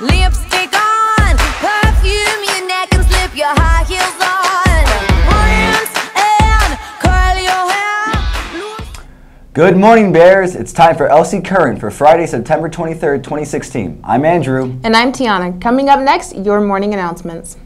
Lipstick on, perfume your neck and slip your high heels on. Rinse and curl your hair. Good morning, Bears. It's time for LC Current for Friday, September 23rd, 2016. I'm Andrew. And I'm Tiana. Coming up next, your morning announcements.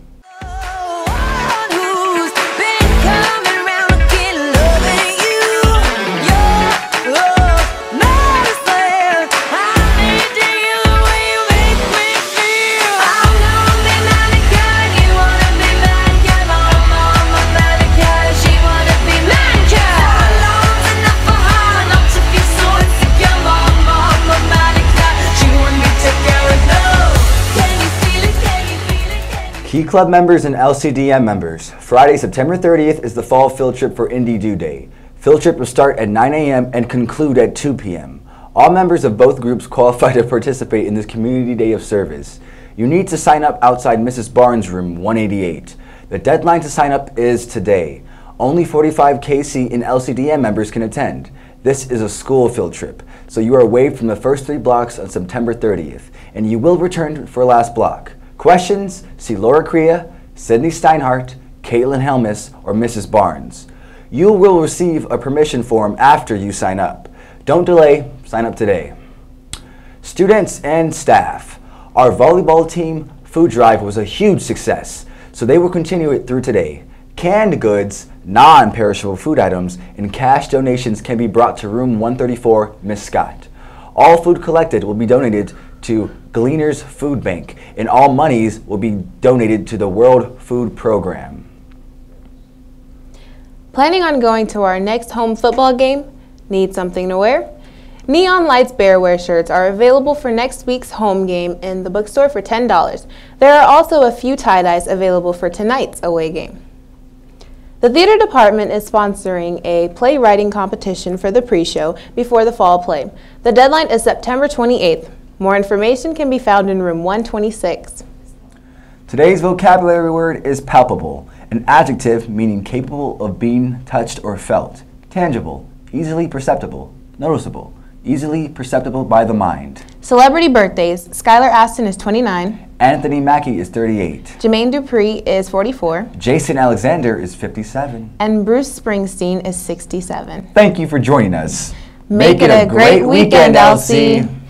Key Club members and LCDM members. Friday, September 30th is the fall field trip for Indie Doo Day. Field trip will start at 9 a.m. and conclude at 2 p.m. All members of both groups qualify to participate in this community day of service. You need to sign up outside Mrs. Barnes' room 188. The deadline to sign up is today. Only 45 KC and LCDM members can attend. This is a school field trip, so you are waived from the first three blocks on September 30th, and you will return for last block. Questions? See Laura Crea, Sydney Steinhardt, Caitlin Helmus, or Mrs. Barnes. You will receive a permission form after you sign up. Don't delay, sign up today. Students and staff, our volleyball team food drive was a huge success, so they will continue it through today. Canned goods, non perishable food items, and cash donations can be brought to room 134, Miss Scott. All food collected will be donated to Gleaners Food Bank, and all monies will be donated to the World Food Program. Planning on going to our next home football game? Need something to wear? Neon Lights Bearwear shirts are available for next week's home game in the bookstore for $10. There are also a few tie-dyes available for tonight's away game. The theater department is sponsoring a playwriting competition for the pre-show before the fall play. The deadline is September 28th. More information can be found in room 126. Today's vocabulary word is palpable, an adjective meaning capable of being touched or felt, tangible, easily perceptible, noticeable, easily perceptible by the mind. Celebrity birthdays. Skylar Astin is 29. Anthony Mackie is 38. Jermaine Dupri is 44. Jason Alexander is 57. And Bruce Springsteen is 67. Thank you for joining us. Make it a great weekend, LC.